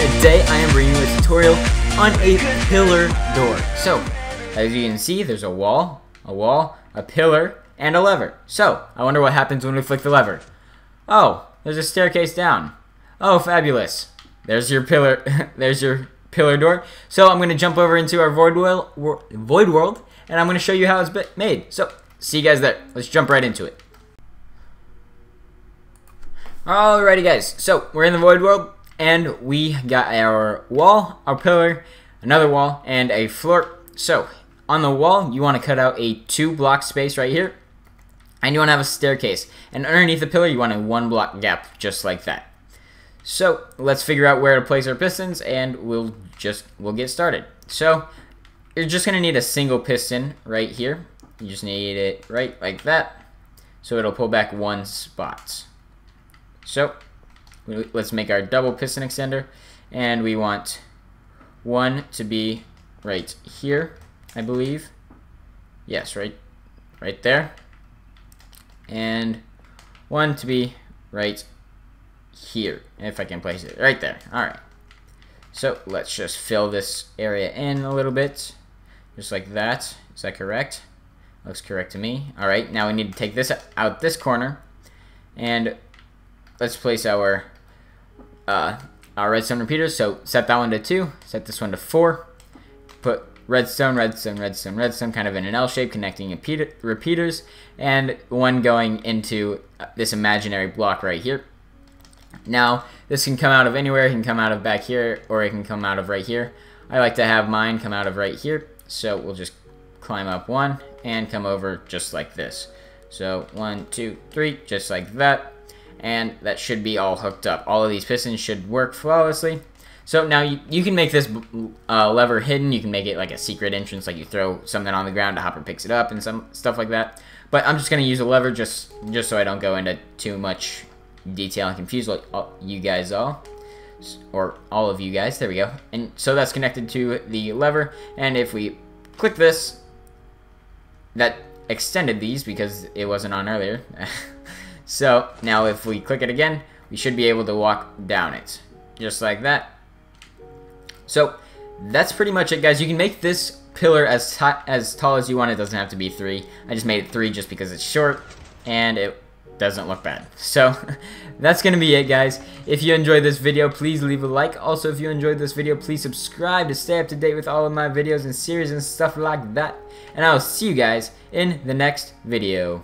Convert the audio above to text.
and today I am bringing you a tutorial on a pillar door. So, as you can see, there's a wall, a wall, a pillar, and a lever. So, I wonder what happens when we flick the lever. Oh, there's a staircase down. Oh, fabulous. There's your pillar, there's your pillar door. So, I'm going to jump over into our void world, void world, and I'm going to show you how it's made. So, see you guys there. Let's jump right into it. Alrighty guys, so we're in the void world and we got our wall, our pillar, another wall, and a floor. So on the wall, you want to cut out a two block space right here and you want to have a staircase. And underneath the pillar, you want a one block gap just like that. So let's figure out where to place our pistons and we'll just, we'll get started. So you're just going to need a single piston right here. You just need it right like that. So it'll pull back one spot. So let's make our double piston extender. And we want one to be right here I believe. Yes right right there. And one to be right here if I can place it right there. Alright so let's just fill this area in a little bit just like that. Is that correct? Looks correct to me. Alright now we need to take this out this corner. And let's place our uh, our redstone repeaters. So set that one to 2, set this one to 4, put redstone, redstone, redstone, redstone, kind of in an L shape, connecting repeaters, and one going into uh, this imaginary block right here. Now, this can come out of anywhere, it can come out of back here, or it can come out of right here. I like to have mine come out of right here, so we'll just climb up one, and come over just like this. So, one, two, three, just like that and that should be all hooked up. All of these pistons should work flawlessly. So now you, you can make this uh, lever hidden. You can make it like a secret entrance, like you throw something on the ground, a hopper picks it up, and some stuff like that. But I'm just going to use a lever just just so I don't go into too much detail and confuse like you guys all. Or all of you guys. There we go. And so that's connected to the lever. And if we click this, that extended these because it wasn't on earlier. So now if we click it again, we should be able to walk down it. Just like that. So that's pretty much it guys. You can make this pillar as, as tall as you want. It doesn't have to be three. I just made it three just because it's short and it doesn't look bad. So that's going to be it guys. If you enjoyed this video, please leave a like. Also, if you enjoyed this video, please subscribe to stay up to date with all of my videos and series and stuff like that. And I'll see you guys in the next video.